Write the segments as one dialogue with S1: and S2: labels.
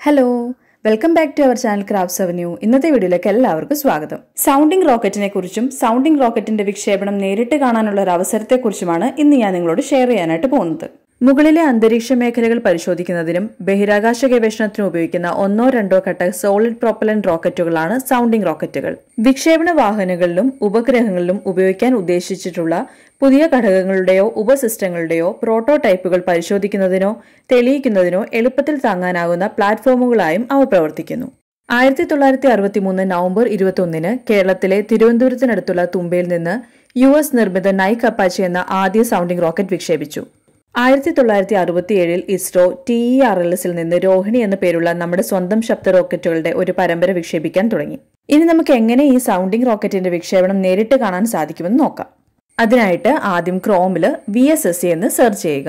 S1: Hello welcome back to our channel crafts avenue ഇന്നത്തെ വീഡിയോയിലേക്ക് എല്ലാവർക്കും സ്വാഗതം. സൗണ്ടിംഗ് റോക്കറ്റിനെ കുറിച്ചും സൗണ്ടിംഗ് റോക്കറ്റിന്റെ വിക്ഷേപണം നേരിട്ട് കാണാനുള്ള ഒരു അവസരത്തെക്കുറിച്ചുമാണ് ഇന്ന് ഞാൻ നിങ്ങളോട് ഷെയർ ചെയ്യാനായിട്ട് പോകുന്നത്. മുകളിലെ അന്തരീക്ഷ മേഖലകൾ പരിശോധിക്കുന്നതിനും ബഹിരാകാശ ഗവേഷണത്തിനും ഉപയോഗിക്കുന്ന ഒന്നോ രണ്ടോ ഘട്ട സോളിഡ് പ്രൊപ്പലന്റ് റോക്കറ്റുകളാണ് സൗണ്ടിംഗ് റോക്കറ്റുകൾ. വിക്ഷേപണ വാഹനങ്ങളിലും ഉപഗ്രഹങ്ങളിലും ഉപയോഗിക്കാൻ ഉദ്ദേശിച്ചിട്ടുള്ള പുതിയ ഘടകങ്ങളുടെയോ ഉപസിസ്റ്റങ്ങളുടെയോ പ്രോട്ടോടൈപ്പുകൾ പരിശോധിക്കുന്നതിനോ തെളിയിക്കുന്നതിനോ എളുപ്പത്തിൽ താങ്ങാനാകുന്ന പ്ലാറ്റ്ഫോമുകളായും അവ പ്രവർത്തിക്കുന്നു. ആയിരത്തി തൊള്ളായിരത്തി അറുപത്തി മൂന്ന് നവംബർ ഇരുപത്തി ഒന്നിന് കേരളത്തിലെ തിരുവനന്തപുരത്തിനടുത്തുള്ള തുമ്പയിൽ നിന്ന് യു എസ് നിർമ്മിത നൈക് അപ്പാച്ചി എന്ന ആദ്യ സൗണ്ടിംഗ് റോക്കറ്റ് വിക്ഷേപിച്ചു. ആയിരത്തി തൊള്ളായിരത്തി അറുപത്തിയേഴിൽ ISRO T E R L എസിൽ നിന്ന് രോഹിണി എന്ന പേരുള്ള നമ്മുടെ സ്വന്തം ശബ്ദ റോക്കറ്റുകളുടെ ഒരു പരമ്പര വിക്ഷേപിക്കാൻ തുടങ്ങി. ഇനി നമുക്ക് എങ്ങനെ ഈ സൗണ്ടിംഗ് റോക്കറ്റിന്റെ വിക്ഷേപണം നേരിട്ട് കാണാൻ സാധിക്കുമെന്ന് നോക്കാം. അതിനായിട്ട് ആദ്യം ക്രോമിൽ വി എസ് എസ് സി എന്ന് സെർച്ച് ചെയ്യുക.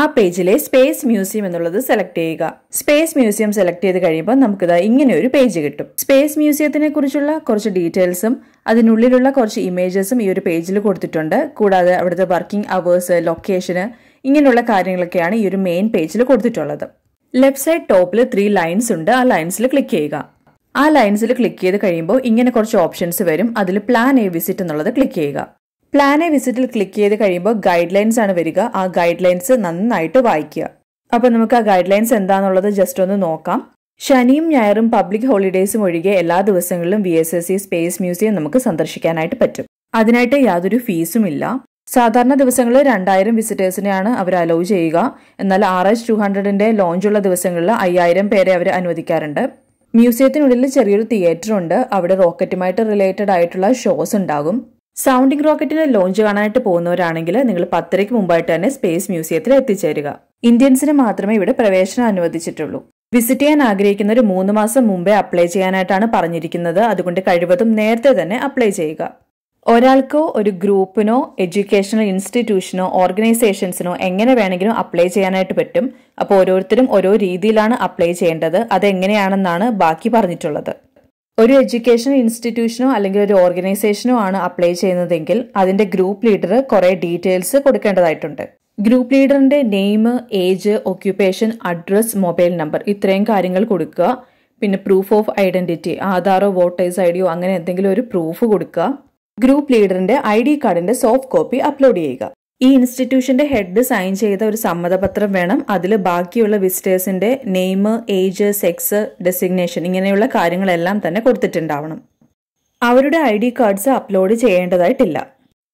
S1: ആ പേജിലെ സ്പേസ് മ്യൂസിയം എന്നുള്ളത് സെലക്ട് ചെയ്യുക. സ്പേസ് മ്യൂസിയം സെലക്ട് ചെയ്ത് കഴിയുമ്പോൾ നമുക്കിത് ഇങ്ങനെ ഒരു പേജ് കിട്ടും. സ്പേസ് മ്യൂസിയത്തിനെ കുറിച്ചുള്ള കുറച്ച് ഡീറ്റെയിൽസും അതിനുള്ളിലുള്ള കുറച്ച് ഇമേജസും ഈ ഒരു പേജിൽ കൊടുത്തിട്ടുണ്ട്. കൂടാതെ അവിടുത്തെ വർക്കിംഗ് അവേഴ്സ് ലൊക്കേഷന് ഇങ്ങനെയുള്ള കാര്യങ്ങളൊക്കെയാണ് ഈ ഒരു മെയിൻ പേജിൽ കൊടുത്തിട്ടുള്ളത്. ലെഫ്റ്റ് സൈഡ് ടോപ്പിൽ ത്രീ ലൈൻസ് ഉണ്ട്. ആ ലൈൻസിൽ ക്ലിക്ക് ചെയ്യുക. ആ ലൈൻസിൽ ക്ലിക്ക് ചെയ്ത് കഴിയുമ്പോൾ ഇങ്ങനെ കുറച്ച് ഓപ്ഷൻസ് വരും. അതിൽ പ്ലാൻ എ വിസിറ്റ് എന്നുള്ളത് ക്ലിക്ക് ചെയ്യുക. പ്ലാൻ എ വിസിറ്റിൽ ക്ലിക്ക് ചെയ്ത് കഴിയുമ്പോൾ ഗൈഡ് ലൈൻസ് ആണ് വരിക. ആ ഗൈഡ് ലൈൻസ് നന്നായിട്ട് വായിക്കുക. അപ്പോൾ നമുക്ക് ആ ഗൈഡ് ലൈൻസ് എന്താണെന്നുള്ളത് ജസ്റ്റ് ഒന്ന് നോക്കാം. ശനിയും ഞായറും പബ്ലിക് ഹോളിഡേയ്സും ഒഴികെ എല്ലാ ദിവസങ്ങളിലും V S S C space museum നമുക്ക് സന്ദർശിക്കാനായിട്ട് പറ്റും. അതിനായിട്ട് യാതൊരു ഫീസും ഇല്ല. സാധാരണ ദിവസങ്ങളിൽ രണ്ടായിരം വിസിറ്റേഴ്സിനെയാണ് അവർ അലൗ ചെയ്യുക. എന്നാൽ ആർ എച്ച് ടു ഹൺഡ്രഡിന്റെ ലോഞ്ചുള്ള ദിവസങ്ങളിൽ അയ്യായിരം പേരെ അവർ അനുവദിക്കാറുണ്ട്. മ്യൂസിയത്തിനുള്ളിൽ ചെറിയൊരു തിയേറ്റർ ഉണ്ട്. അവിടെ റോക്കറ്റുമായിട്ട് റിലേറ്റഡ് ആയിട്ടുള്ള ഷോസ് ഉണ്ടാകും. സൗണ്ടിംഗ് റോക്കറ്റിന്റെ ലോഞ്ച് കാണാനായിട്ട് പോകുന്നവരാണെങ്കിൽ നിങ്ങൾ പത്തരയ്ക്ക് മുമ്പായിട്ട് തന്നെ സ്പേസ് മ്യൂസിയത്തിൽ എത്തിച്ചേരുക. ഇന്ത്യൻസിന് മാത്രമേ ഇവിടെ പ്രവേശനം അനുവദിച്ചിട്ടുള്ളൂ. വിസിറ്റ് ചെയ്യാൻ ആഗ്രഹിക്കുന്ന ഒരു മൂന്ന് മാസം മുമ്പേ അപ്ലൈ ചെയ്യാനായിട്ടാണ് പറഞ്ഞിരിക്കുന്നത്. അതുകൊണ്ട് കഴിവതും നേരത്തെ തന്നെ അപ്ലൈ ചെയ്യുക. ഒരാൾക്കോ ഒരു ഗ്രൂപ്പിനോ എഡ്യൂക്കേഷണൽ ഇൻസ്റ്റിറ്റ്യൂഷനോ ഓർഗനൈസേഷൻസിനോ എങ്ങനെ വേണമെങ്കിലും അപ്ലൈ ചെയ്യാനായിട്ട് പറ്റും. അപ്പോൾ ഓരോരുത്തരും ഓരോ രീതിയിലാണ് അപ്ലൈ ചെയ്യേണ്ടത്. അതെങ്ങനെയാണെന്നാണ് ബാക്കി പറഞ്ഞിട്ടുള്ളത്. ഒരു എഡ്യൂക്കേഷൻ ഇൻസ്റ്റിറ്റ്യൂഷനോ അല്ലെങ്കിൽ ഒരു ഓർഗനൈസേഷനോ ആണ് അപ്ലൈ ചെയ്യുന്നതെങ്കിൽ അതിന്റെ ഗ്രൂപ്പ് ലീഡർ കുറെ ഡീറ്റെയിൽസ് കൊടുക്കേണ്ടതായിട്ടുണ്ട്. Group ലീഡറിന്റെ name age occupation address mobile number ഇത്രയും കാര്യങ്ങൾ കൊടുക്കുക. പിന്നെ പ്രൂഫ് ഓഫ് ഐഡന്റിറ്റി ആധാറോ വോട്ടേഴ്സ് ഐ ഡിയോ അങ്ങനെ എന്തെങ്കിലും ഒരു പ്രൂഫ് കൊടുക്കുക. ഗ്രൂപ്പ് ലീഡറിന്റെ ഐ ഡി കാർഡിന്റെ സോഫ്റ്റ് കോപ്പി അപ്ലോഡ് ചെയ്യുക. ഈ ഇൻസ്റ്റിറ്റ്യൂഷന്റെ ഹെഡ് സൈൻ ചെയ്ത ഒരു സമ്മതപത്രം വേണം. അതിൽ ബാക്കിയുള്ള വിസിറ്റേഴ്സിന്റെ നെയിം ഏജ് സെക്സ് ഡെസിഗ്നേഷൻ ഇങ്ങനെയുള്ള കാര്യങ്ങളെല്ലാം തന്നെ കൊടുത്തിട്ടുണ്ടാവണം. അവരുടെ ഐ ഡി കാർഡ്സ് അപ്ലോഡ് ചെയ്യേണ്ടതായിട്ടില്ല.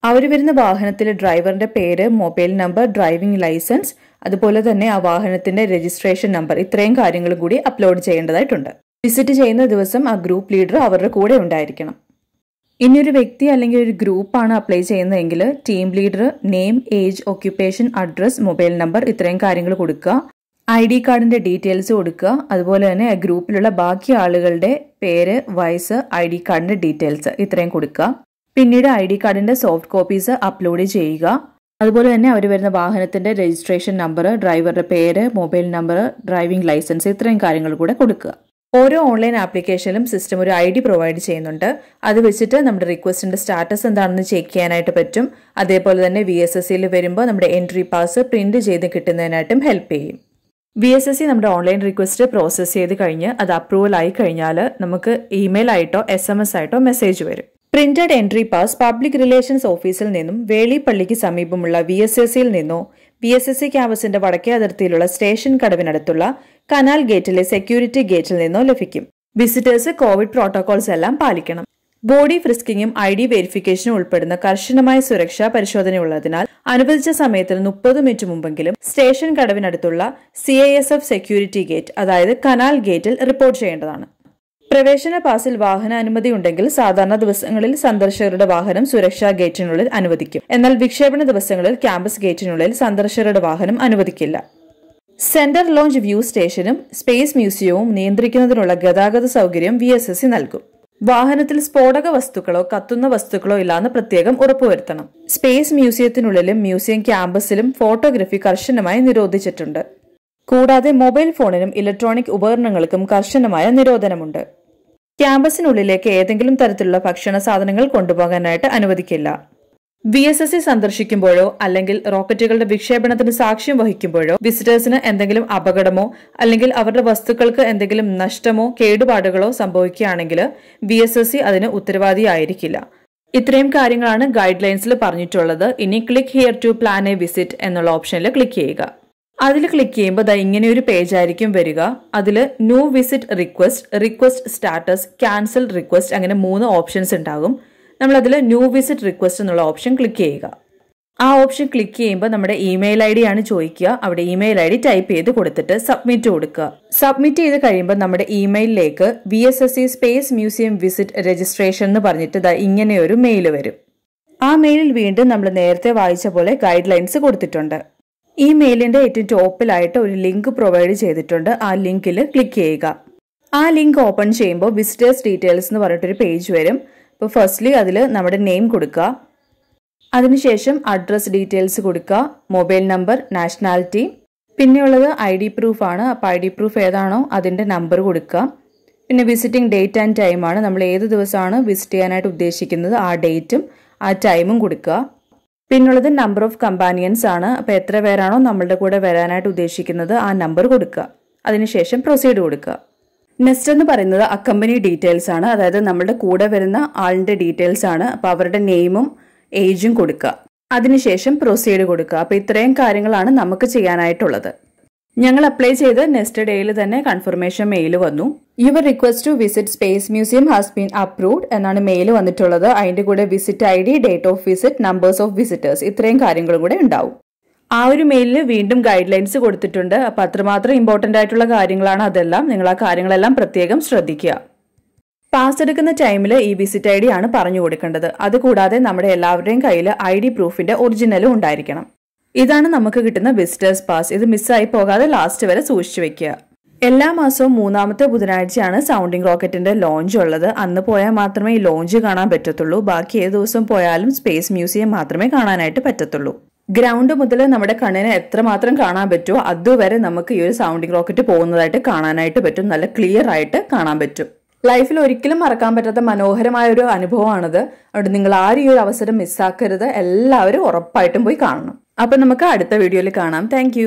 S1: അവർ വരുന്ന വാഹനത്തിലെ ഡ്രൈവറിന്റെ പേര് മൊബൈൽ നമ്പർ ഡ്രൈവിംഗ് ലൈസൻസ് അതുപോലെ തന്നെ ആ വാഹനത്തിന്റെ രജിസ്ട്രേഷൻ നമ്പർ ഇത്രയും കാര്യങ്ങളും കൂടി അപ്ലോഡ് ചെയ്യേണ്ടതായിട്ടുണ്ട്. വിസിറ്റ് ചെയ്യുന്ന ദിവസം ആ ഗ്രൂപ്പ് ലീഡർ അവരുടെ കൂടെ ഉണ്ടായിരിക്കണം. ഇനി ഒരു വ്യക്തി അല്ലെങ്കിൽ ഒരു ഗ്രൂപ്പാണ് അപ്ലൈ ചെയ്യുന്നതെങ്കിൽ team leader name age occupation address mobile number ഇത്രയും കാര്യങ്ങൾ കൊടുക്കുക. ഐ ഡി കാർഡിന്റെ ഡീറ്റെയിൽസ് കൊടുക്കുക. അതുപോലെ തന്നെ ഗ്രൂപ്പിലുള്ള ബാക്കി ആളുകളുടെ പേര് വയസ്സ് ഐ ഡി കാർഡിന്റെ ഡീറ്റെയിൽസ് ഇത്രയും കൊടുക്കുക. പിന്നീട് ഐ ഡി കാർഡിന്റെ സോഫ്റ്റ് കോപ്പീസ് അപ്ലോഡ് ചെയ്യുക. അതുപോലെ തന്നെ അവർ വരുന്ന വാഹനത്തിന്റെ രജിസ്ട്രേഷൻ നമ്പർ ഡ്രൈവറുടെ പേര് മൊബൈൽ നമ്പർ ഡ്രൈവിംഗ് ലൈസൻസ് ഇത്രയും കാര്യങ്ങൾ കൂടെ കൊടുക്കുക. ഓരോ ഓൺലൈൻ ആപ്ലിക്കേഷനിലും സിസ്റ്റം ഒരു ഐ ഡി പ്രൊവൈഡ് ചെയ്യുന്നുണ്ട്. അത് വെച്ചിട്ട് നമ്മുടെ റിക്വസ്റ്റിന്റെ സ്റ്റാറ്റസ് എന്താണെന്ന് ചെക്ക് ചെയ്യാനായിട്ട് പറ്റും. അതേപോലെ തന്നെ വി എസ് എസ് സിയിൽ വരുമ്പോൾ നമ്മുടെ എൻട്രി പാസ് പ്രിന്റ് ചെയ്ത് കിട്ടുന്നതിനായിട്ടും ഹെൽപ്പ് ചെയ്യും. വി എസ് എസ് സി നമ്മുടെ ഓൺലൈൻ റിക്വസ്റ്റ് പ്രോസസ്സ് ചെയ്ത് കഴിഞ്ഞ് അത് അപ്രൂവൽ ആയി കഴിഞ്ഞാൽ നമുക്ക് ഇമെയിൽ ആയിട്ടോ എസ് എം എസ് ആയിട്ടോ മെസ്സേജ് വരും. Printed entry pass public relations ഓഫീസിൽ നിന്നും വേളിപ്പള്ളിക്ക് സമീപമുള്ള വി എസ് എസ് സിയിൽ നിന്നോ വി എസ് എസ് സി ക്യാമ്പസിന്റെ വടക്കേ അതിർത്തിയിലുള്ള സ്റ്റേഷൻ കടവിനടുത്തുള്ള കനാൽ ഗേറ്റിലെ സെക്യൂരിറ്റി ഗേറ്റിൽ നിന്നോ ലഭിക്കും. വിസിറ്റേഴ്സ് കോവിഡ് പ്രോട്ടോകോൾസ് എല്ലാം പാലിക്കണം. ബോഡി ഫ്രിസ്കിങ്ങും ഐ ഡി വെരിഫിക്കേഷനും ഉൾപ്പെടുന്ന കർശനമായ സുരക്ഷാ പരിശോധനയുള്ളതിനാൽ അനുവദിച്ച സമയത്തിന് മുപ്പത് മിനിറ്റ് മുമ്പെങ്കിലും station കടവിനടുത്തുള്ള C I S F security gate അതായത് കനാൽ ഗേറ്റിൽ റിപ്പോർട്ട് ചെയ്യേണ്ടതാണ്. പ്രവേശന പാസിൽ വാഹന അനുമതി ഉണ്ടെങ്കിൽ സാധാരണ ദിവസങ്ങളിൽ സന്ദർശകരുടെ വാഹനം സുരക്ഷാ ഗേറ്റിനുള്ളിൽ അനുവദിക്കും. എന്നാൽ വിക്ഷേപണ ദിവസങ്ങളിൽ ക്യാമ്പസ് ഗേറ്റിനുള്ളിൽ സന്ദർശകരുടെ വാഹനം അനുവദിക്കില്ല. സെന്റർ ലോഞ്ച് വ്യൂ സ്റ്റേഷനും സ്പേസ് മ്യൂസിയവും നിയന്ത്രിക്കുന്നതിനുള്ള ഗതാഗത സൗകര്യം വി എസ് എസ് സി നൽകും. വാഹനത്തിൽ സ്ഫോടക വസ്തുക്കളോ കത്തുന്ന വസ്തുക്കളോ ഇല്ലാന്ന് പ്രത്യേകം ഉറപ്പുവരുത്തണം. സ്പേസ് മ്യൂസിയത്തിനുള്ളിലും മ്യൂസിയം ക്യാമ്പസിലും ഫോട്ടോഗ്രഫി കർശനമായി നിരോധിച്ചിട്ടുണ്ട്. കൂടാതെ മൊബൈൽ ഫോണിനും ഇലക്ട്രോണിക് ഉപകരണങ്ങൾക്കും കർശനമായ നിരോധനമുണ്ട്. ക്യാമ്പസിനുള്ളിലേക്ക് ഏതെങ്കിലും തരത്തിലുള്ള ഭക്ഷണ സാധനങ്ങൾ കൊണ്ടുപോകാനായിട്ട് അനുവദിക്കില്ല. വി എസ് എസ് സി സന്ദർശിക്കുമ്പോഴോ അല്ലെങ്കിൽ റോക്കറ്റുകളുടെ വിക്ഷേപണത്തിന് സാക്ഷ്യം വഹിക്കുമ്പോഴോ വിസിറ്റേഴ്സിന് എന്തെങ്കിലും അപകടമോ അല്ലെങ്കിൽ അവരുടെ വസ്തുക്കൾക്ക് എന്തെങ്കിലും നഷ്ടമോ കേടുപാടുകളോ സംഭവിക്കുകയാണെങ്കിൽ വി എസ് എസ് സി അതിന് ഉത്തരവാദിയായിരിക്കില്ല. ഇത്രയും കാര്യങ്ങളാണ് ഗൈഡ് ലൈൻസിൽ പറഞ്ഞിട്ടുള്ളത്. ഇനി click here to plan a visit എന്നുള്ള ഓപ്ഷനിൽ ക്ലിക്ക് ചെയ്യുക. അതിൽ ക്ലിക്ക് ചെയ്യുമ്പോൾ ദാ ഇങ്ങനെ ഒരു പേജ് ആയിരിക്കും വരിക. അതിൽ new visit request request status cancel request അങ്ങനെ മൂന്ന് ഓപ്ഷൻസ് ഉണ്ടാകും. നമ്മളതിൽ ന്യൂ വിസിറ്റ് റിക്വസ്റ്റ് എന്നുള്ള ഓപ്ഷൻ ക്ലിക്ക് ചെയ്യുക. ആ ഓപ്ഷൻ ക്ലിക്ക് ചെയ്യുമ്പോൾ നമ്മുടെ ഇമെയിൽ ഐ ഡി ആണ് ചോദിക്കുക. അവിടെ ഇമെയിൽ ഐ ഡി ടൈപ്പ് ചെയ്ത് കൊടുത്തിട്ട് സബ്മിറ്റ് കൊടുക്കുക. സബ്മിറ്റ് ചെയ്ത് കഴിയുമ്പോൾ നമ്മുടെ ഇമെയിലിലേക്ക് V S S C space museum visit registration എന്ന് പറഞ്ഞിട്ട് ഇങ്ങനെ ഒരു മെയിൽ വരും. ആ മെയിലിൽ വീണ്ടും നമ്മൾ നേരത്തെ വായിച്ച പോലെ ഗൈഡ് ലൈൻസ് കൊടുത്തിട്ടുണ്ട്. ഈ മെയിലിന്റെ ഏറ്റവും ടോപ്പിലായിട്ട് ഒരു ലിങ്ക് പ്രൊവൈഡ് ചെയ്തിട്ടുണ്ട്. ആ ലിങ്കിൽ ക്ലിക്ക് ചെയ്യുക. ആ ലിങ്ക് ഓപ്പൺ ചെയ്യുമ്പോൾ വിസിറ്റേഴ്സ് ഡീറ്റെയിൽസ് എന്ന് പറഞ്ഞിട്ടൊരു പേജ് വരും. ഇപ്പോൾ ഫസ്റ്റ്ലി അതിൽ നമ്മുടെ നെയിം കൊടുക്കുക. അതിനുശേഷം അഡ്രസ് ഡീറ്റെയിൽസ് കൊടുക്കുക. Mobile number nationality. പിന്നെയുള്ളത് ഐ ഡി പ്രൂഫ് ആണ്. അപ്പോൾ ഐ ഡി പ്രൂഫ് ഏതാണോ അതിന്റെ നമ്പർ കൊടുക്കുക. പിന്നെ വിസിറ്റിംഗ് ഡേറ്റ് ആൻഡ് ടൈമാണ് നമ്മൾ ഏത് ദിവസമാണ് വിസിറ്റ് ചെയ്യാനായിട്ട് ഉദ്ദേശിക്കുന്നത് ആ ഡേറ്റും ആ ടൈമും കൊടുക്കുക. പിന്നുള്ളത് നമ്പർ ഓഫ് കമ്പാനിയൻസ് ആണ്. അപ്പോൾ എത്ര പേരാണോ നമ്മളുടെ കൂടെ വരാനായിട്ട് ഉദ്ദേശിക്കുന്നത് ആ നമ്പർ കൊടുക്കുക. അതിനുശേഷം പ്രൊസീഡ് കൊടുക്കുക. നെക്സ്റ്റ് എന്ന് പറയുന്നത് അക്കമ്പനി ഡീറ്റെയിൽസ് ആണ്. അതായത് നമ്മളുടെ കൂടെ വരുന്ന ആളിന്റെ ഡീറ്റെയിൽസ് ആണ്. അപ്പോൾ അവരുടെ നെയിമും ഏജും കൊടുക്കുക. അതിനുശേഷം പ്രൊസീഡ് കൊടുക്കുക. അപ്പോൾ ഇത്രയും കാര്യങ്ങളാണ് നമുക്ക് ചെയ്യാനായിട്ടുള്ളത്. ഞങ്ങൾ അപ്ലൈ ചെയ്ത് നെക്സ്റ്റ് ഡേയിൽ തന്നെ കൺഫർമേഷൻ മെയിൽ വന്നു. Your request to visit space museum has been approved എന്നാണ് മെയിൽ വന്നിട്ടുള്ളത്. അതിന്റെ കൂടെ visit I D date of visit numbers of visitors ഇത്രയും കാര്യങ്ങളും കൂടെ ഉണ്ടാവും. ആ ഒരു മെയിലിൽ വീണ്ടും ഗൈഡ് ലൈൻസ് കൊടുത്തിട്ടുണ്ട്. അപ്പൊ അത്രമാത്രം ഇമ്പോർട്ടന്റ് ആയിട്ടുള്ള കാര്യങ്ങളാണ് അതെല്ലാം. നിങ്ങൾ ആ കാര്യങ്ങളെല്ലാം പ്രത്യേകം ശ്രദ്ധിക്കുക. പാസ് എടുക്കുന്ന ടൈമിൽ ഈ വിസിറ്റ് ഐ ഡി ആണ് പറഞ്ഞു കൊടുക്കേണ്ടത്. അതുകൂടാതെ നമ്മുടെ എല്ലാവരുടെയും കയ്യിൽ ഐ ഡി പ്രൂഫിന്റെ ഒറിജിനലും ഉണ്ടായിരിക്കണം. ഇതാണ് നമുക്ക് കിട്ടുന്ന വിസിറ്റേഴ്സ് പാസ് ഇത് മിസ്സായി പോകാതെ ലാസ്റ്റ് വരെ സൂക്ഷിച്ചു വെക്കുക. എല്ലാ മാസവും മൂന്നാമത്തെ ബുധനാഴ്ചയാണ് സൗണ്ടിങ് റോക്കറ്റിന്റെ ലോഞ്ച് ഉള്ളത്. അന്ന് പോയാൽ മാത്രമേ ഈ ലോഞ്ച് കാണാൻ പറ്റത്തുള്ളൂ. ബാക്കി ഏത് ദിവസം പോയാലും സ്പേസ് മ്യൂസിയം മാത്രമേ കാണാനായിട്ട് പറ്റത്തുള്ളൂ. ഗ്രൗണ്ട് മുതൽ നമ്മുടെ കണ്ണിനെ എത്രമാത്രം കാണാൻ പറ്റുമോ അതുവരെ നമുക്ക് ഈ ഒരു സൗണ്ടിങ് റോക്കറ്റ് പോകുന്നതായിട്ട് കാണാനായിട്ട് പറ്റും. നല്ല ക്ലിയർ ആയിട്ട് കാണാൻ പറ്റും. ലൈഫിൽ ഒരിക്കലും മറക്കാൻ പറ്റാത്ത മനോഹരമായ ഒരു അനുഭവമാണത്. അതുകൊണ്ട് നിങ്ങൾ ആരും ഈ ഒരു അവസരം മിസ്സാക്കരുത് എല്ലാവരും ഉറപ്പായിട്ടും പോയി കാണണം. അപ്പൊ നമുക്ക് അടുത്ത വീഡിയോയിൽ കാണാം. താങ്ക്